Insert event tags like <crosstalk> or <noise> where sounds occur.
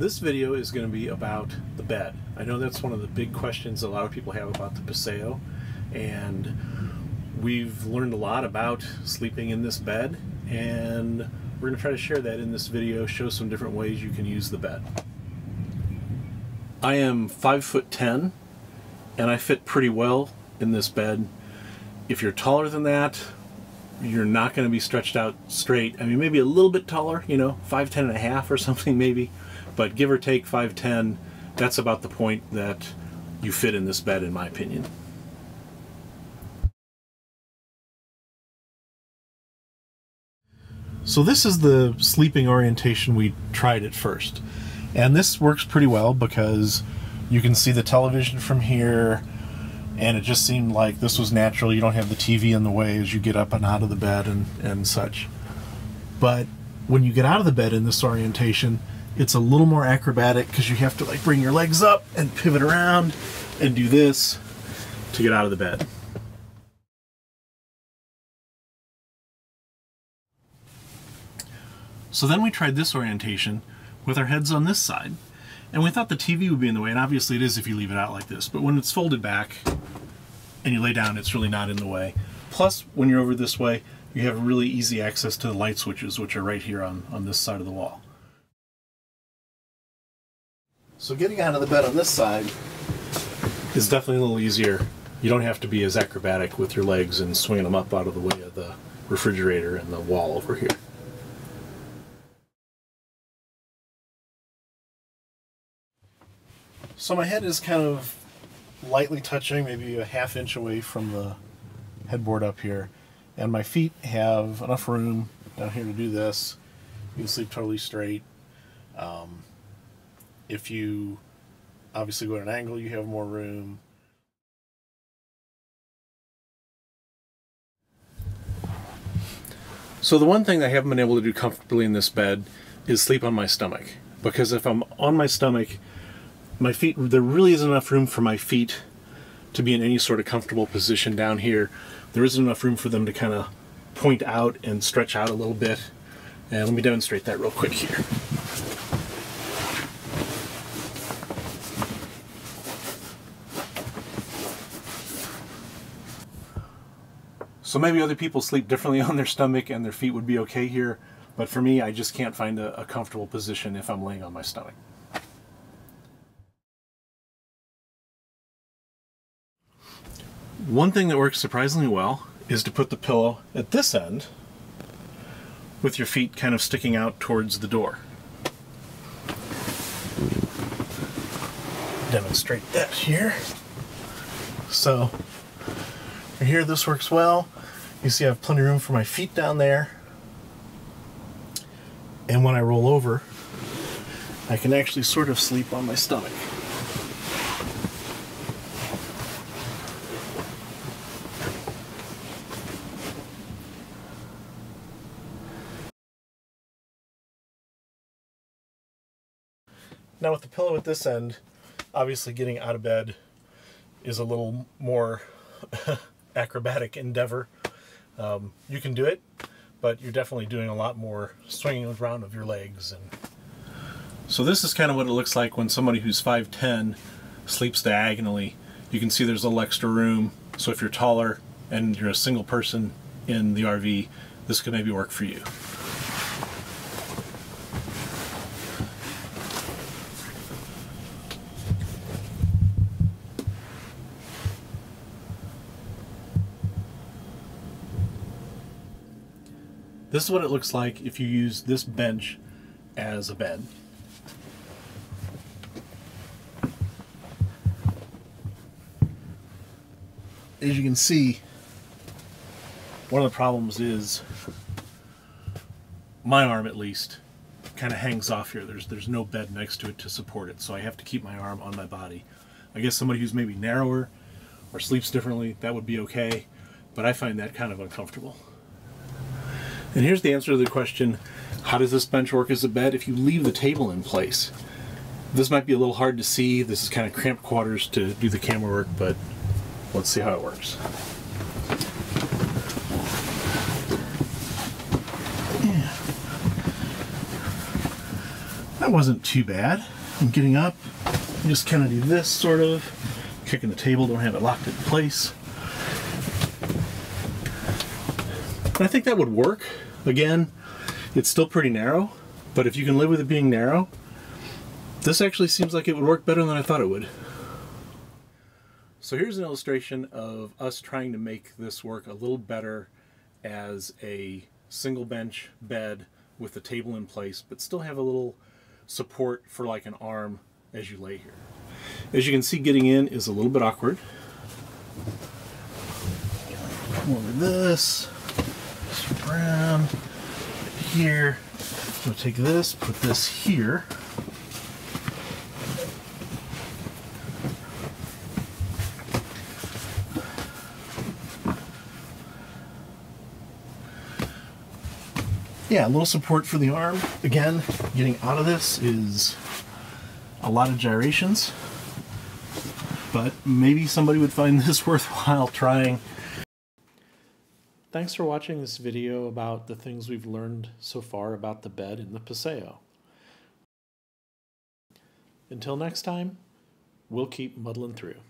This video is going to be about the bed. I know that's one of the big questions a lot of people have about the Paseo, and we've learned a lot about sleeping in this bed, and we're going to try to share that in this video, show some different ways you can use the bed. I am 5 foot 10, and I fit pretty well in this bed. If you're taller than that, you're not going to be stretched out straight. I mean, maybe a little bit taller, you know, 5'10 and a half or something <laughs> maybe but give or take 5'10, that's about the point that you fit in this bed, in my opinion. So this is the sleeping orientation we tried at first. And this works pretty well because you can see the television from here and it just seemed like this was natural. You don't have the TV in the way as you get up and out of the bed and, and such. But when you get out of the bed in this orientation, it's a little more acrobatic because you have to like bring your legs up and pivot around and do this to get out of the bed. So then we tried this orientation with our heads on this side. And we thought the TV would be in the way, and obviously it is if you leave it out like this. But when it's folded back and you lay down, it's really not in the way. Plus, when you're over this way, you have really easy access to the light switches, which are right here on, on this side of the wall. So getting out of the bed on this side is definitely a little easier. You don't have to be as acrobatic with your legs and swinging them up out of the way of the refrigerator and the wall over here. So my head is kind of lightly touching, maybe a half inch away from the headboard up here. And my feet have enough room down here to do this. You can sleep totally straight. Um, if you obviously go at an angle, you have more room. So the one thing I haven't been able to do comfortably in this bed is sleep on my stomach. Because if I'm on my stomach, my feet, there really isn't enough room for my feet to be in any sort of comfortable position down here. There isn't enough room for them to kind of point out and stretch out a little bit. And let me demonstrate that real quick here. So maybe other people sleep differently <laughs> on their stomach and their feet would be okay here, but for me, I just can't find a, a comfortable position if I'm laying on my stomach. One thing that works surprisingly well is to put the pillow at this end with your feet kind of sticking out towards the door. Demonstrate that here. So, here this works well. You see I have plenty of room for my feet down there. And when I roll over, I can actually sort of sleep on my stomach. Now with the pillow at this end, obviously getting out of bed is a little more <laughs> acrobatic endeavor. Um, you can do it, but you're definitely doing a lot more swinging around of your legs. And so this is kind of what it looks like when somebody who's 5'10 sleeps diagonally. You can see there's a little extra room. So if you're taller and you're a single person in the RV, this could maybe work for you. This is what it looks like if you use this bench as a bed. As you can see, one of the problems is my arm at least kind of hangs off here. There's there's no bed next to it to support it, so I have to keep my arm on my body. I guess somebody who's maybe narrower or sleeps differently, that would be okay, but I find that kind of uncomfortable. And here's the answer to the question, how does this bench work as a bed if you leave the table in place? This might be a little hard to see. This is kind of cramped quarters to do the camera work, but let's see how it works. that wasn't too bad. I'm getting up, just kind of do this sort of, kicking the table, don't have it locked in place. And I think that would work. Again, it's still pretty narrow, but if you can live with it being narrow, this actually seems like it would work better than I thought it would. So here's an illustration of us trying to make this work a little better as a single bench bed with the table in place, but still have a little support for like an arm as you lay here. As you can see, getting in is a little bit awkward. Over this, around here. I'm gonna take this, put this here. yeah, a little support for the arm. Again, getting out of this is a lot of gyrations, but maybe somebody would find <laughs> this worthwhile trying. Thanks for watching this video about the things we've learned so far about the bed in the Paseo. Until next time, we'll keep muddling through.